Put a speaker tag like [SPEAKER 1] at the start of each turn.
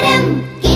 [SPEAKER 1] Bottom.